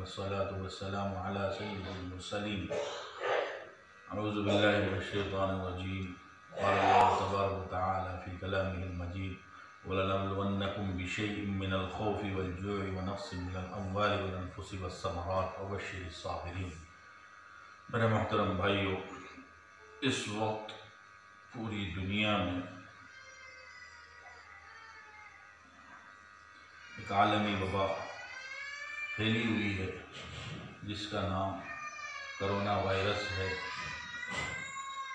والصلاة والسلام على سيد المرسلين. أعوذ بالله من الشيطان الرجيم. قال الله تبارك وتعالى في كلامه المجيد ولنبلونكم بشيء من الخوف والجوع ونقص من الأموال والأنفس والثمرات وبشر الصابرين. میرے محترم بھائیو اس وقت پوری دنیا میں ایک عالمی وبا پھیلی ہوئی ہے، جس کا نام کرونا وائرس ہے۔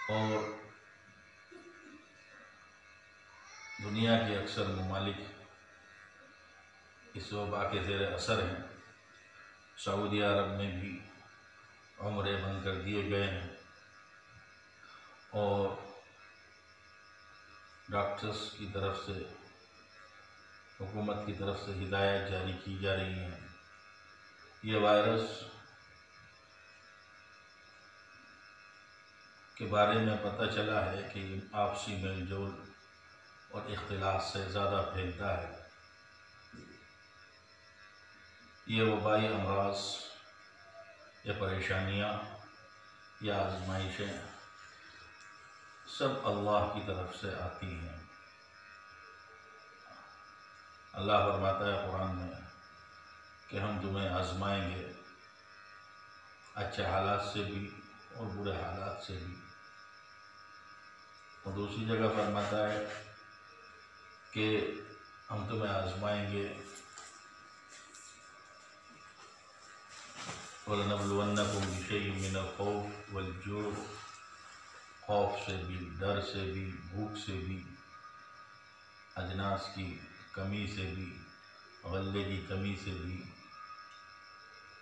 اور دنیا کے اکثر ممالک اس وبا کے زیر اثر ہیں۔ سعودی عرب میں بھی عمرے بند کر دیے گئے ہیں۔ اور ڈاکٹرس کی طرف سے، حکومت کی طرف سے ہدایت جاری کی جا رہی ہیں۔ یہ وائرس کے بارے میں پتہ چلا ہے کہ آپسی میل جول اور اختلاط سے زیادہ پھیلتا ہے۔ یہ وبائی امراض یا پریشانیاں یا آزمائشیں سب اللہ کی طرف سے آتی ہیں۔ اللہ فرماتا ہے قرآن میں کہ ہم تمہیں آزمائیں گے۔ اچھے حالات سے بھی اور برے حالات سے بھی۔ اور دوسری جگہ فرماتا ہے کہ ہم تمہیں آزمائیں گے۔ وَلَنَبْلُوَنَّكُمْ بِشَيْءٍ مِّنَ الْخَوْفِ وَالْجُوعِ، خوف سے بھی، ڈر سے بھی، بھوک سے بھی، اجناس کی کمی سے بھی، غلے کی کمی سے بھی۔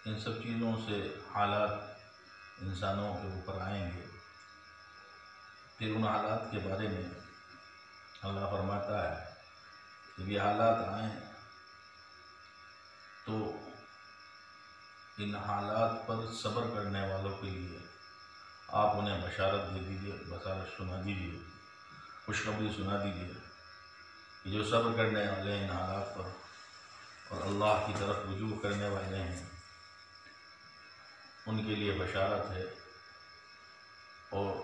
ان سب چیزوں سے حالات انسانوں کے اوپر آئیں گے۔ پھر ان حالات کے بارے میں اللہ فرماتا ہے جب یہ حالات آئیں تو ان حالات پر صبر کرنے والوں کے لیے آپ انہیں بشارت دے دیجیے بشارت سنا دیجیے خوشخبری سنا دیجیے کہ جو صبر کرنے والے ہیں ان حالات پر اور اللہ کی طرف رجوع کرنے والے ہیں ان کے لیے بشارت ہے اور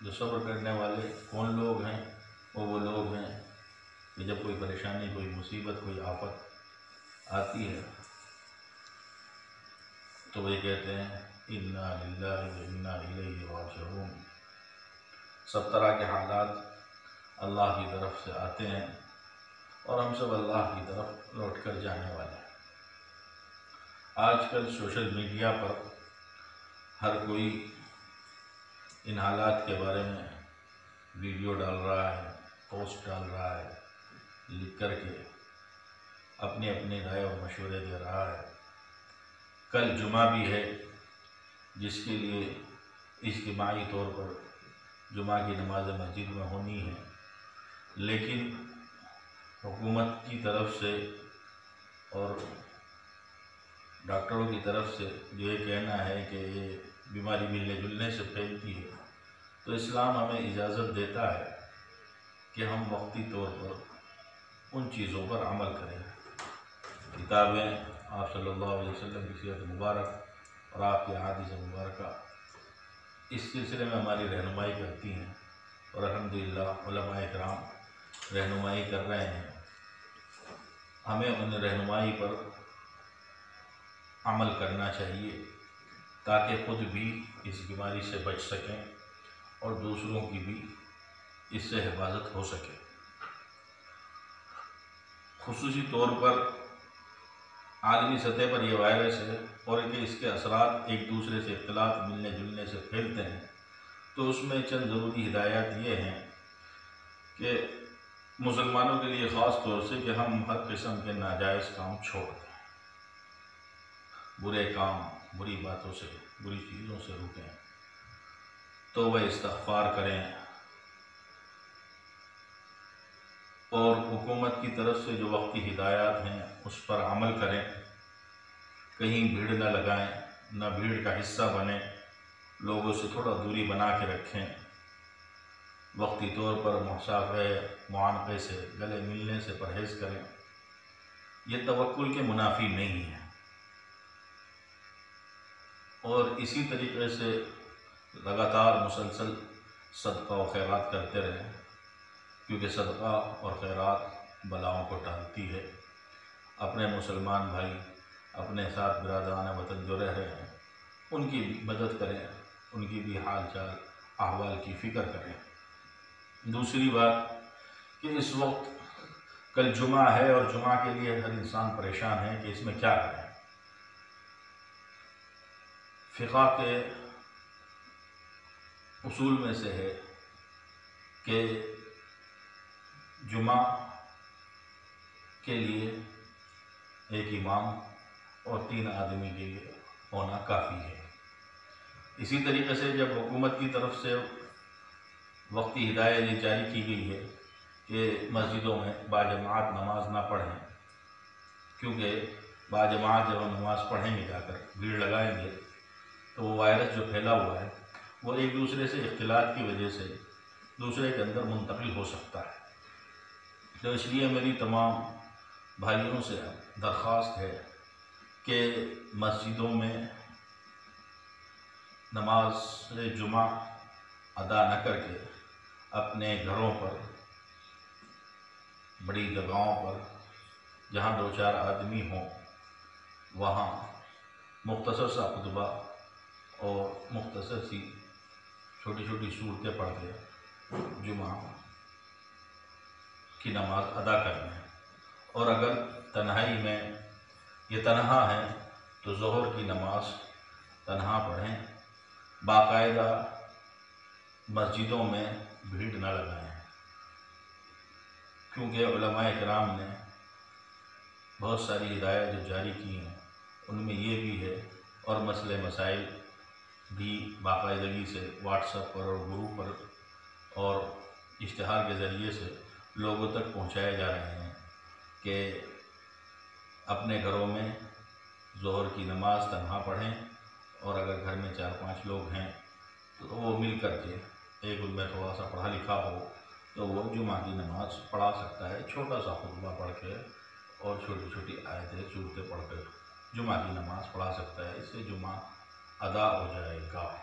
جو صبر کرنے والے کون لوگ ہیں وہ وہ لوگ ہیں کہ جب کوئی پریشانی، کوئی مصیبت، کوئی آفت آتی ہے تو وہ کہتے ہیں، انا للہ انا الیہ راجعون سب طرح کے حالات اللہ کی طرف سے آتے ہیں اور ہم سب اللہ کی طرف لوٹ کر جانے والے ہیں۔ آج کل سوشل میڈیا پر ہر کوئی ان حالات کے بارے میں ویڈیو ڈال رہا ہے، پوسٹ ڈال رہا ہے، لکھ کر کے اپنی اپنی رائے اور مشورے دے رہا ہے۔ کل جمعہ بھی ہے، جس کے لیے اجتماعی طور پر جمعہ کی نماز مسجد میں ہونی ہے۔ لیکن حکومت کی طرف سے اور ڈاکٹروں کی طرف سے جو یہ کہنا ہے کہ یہ بیماری ملنے جلنے سے پھیلتی ہے۔ تو اسلام ہمیں اجازت دیتا ہے کہ ہم وقتی طور پر ان چیزوں پر عمل کریں۔ کتابیں، آپ صلی اللہ علیہ وسلم کی سیرت مبارک اور آپ کے حادث مبارکہ، اس سلسلے میں ہماری رہنمائی کرتی ہیں اور الحمدللہ علماء کرام رہنمائی کر رہے ہیں۔ ہمیں ان رہنمائی پر عمل کرنا چاہیے۔ تاکہ خود بھی اس بیماری سے بچ سکیں اور دوسروں کی بھی اس سے حفاظت ہو سکے۔ خصوصی طور پر عالمی سطح پر یہ وائرس ہے اور کہ اس کے اثرات ایک دوسرے سے اختلاط ملنے جلنے سے پھیلتے ہیں۔ تو اس میں چند ضروری ہدایات یہ ہیں کہ مسلمانوں کے لیے خاص طور سے کہ ہم ہر قسم کے ناجائز کام چھوڑ دیں برے کام بری باتوں سے، بری چیزوں سے رکیں۔ تو وہ استغفار کریں۔ اور حکومت کی طرف سے جو وقتی ہدایات ہیں، اس پر عمل کریں۔ کہیں بھیڑ نہ لگائیں، نہ بھیڑ کا حصہ بنیں۔ لوگوں سے تھوڑا دوری بنا کے رکھیں۔ وقتی طور پر محسافے معانقے سے، گلے ملنے سے پرہیز کریں۔ یہ توکل کے منافی نہیں ہے اور اسی طریقے سے لگاتار مسلسل صدقہ و خیرات کرتے رہیں کیونکہ صدقہ اور خیرات بلاؤں کو ٹالتی ہے۔ اپنے مسلمان بھائی، اپنے ساتھ برادران وطن جو رہ رہے ہیں، ان کی بھی مدد کریں، ان کی بھی حال چال، احوال کی فکر کریں۔ دوسری بات کہ اس وقت کل جمعہ ہے اور جمعہ کے لیے ہر انسان پریشان ہے کہ اس میں کیا کریں۔ فقہ کے اصول میں سے ہے کہ جمعہ کے لیے ایک امام اور تین آدمی کے لیے ہونا کافی ہے۔ اسی طریقے سے جب حکومت کی طرف سے وقتی ہدایت یہ جاری کی گئی ہے کہ مسجدوں میں باجماعت نماز نہ پڑھیں، کیونکہ باجماعت جب ہم نماز پڑھیں گے جا کر، بھیڑ لگائیں گے تو وہ وائرس جو پھیلا ہوا ہے، وہ ایک دوسرے سے اختلاط کی وجہ سے دوسرے کے اندر منتقل ہو سکتا ہے۔ تو اس لیے میری تمام بھائیوں سے درخواست ہے کہ مسجدوں میں نماز جمعہ ادا نہ کر کے اپنے گھروں پر، بڑی جگہوں پر جہاں دو چار آدمی ہوں، وہاں مختصر سا خطبہ اور مختصر سی چھوٹی چھوٹی صورتیں پڑھ کے جمعہ کی نماز ادا کرنا ہے۔ اور اگر تنہائی میں یہ تنہا ہے تو ظہر کی نماز تنہا پڑھیں۔ باقاعدہ مسجدوں میں بھیڑ نہ لگائیں۔ کیونکہ علماء کرام نے بہت ساری ہدایت جو جاری کی ہیں، ان میں یہ بھی ہے اور مسئلے مسائل بھی باقاعدگی سے واٹس ایپ پر اور گروپ پر اور اشتہار کے ذریعے سے لوگوں تک پہنچائے جا رہے ہیں کہ اپنے گھروں میں ظہر کی نماز تنہا پڑھیں اور اگر گھر میں چار پانچ لوگ ہیں تو وہ مل کر کے ایک ان میں تھوڑا سا پڑھا لکھا ہو تو وہ جمعہ کی نماز پڑھا سکتا ہے، چھوٹا سا خطبہ پڑھ کے اور چھوٹی چھوٹی آیتیں صورتیں پڑھ کر جمعہ کی نماز پڑھا سکتا ہے۔ اس سے جمعہ ادا ہو جائے گا۔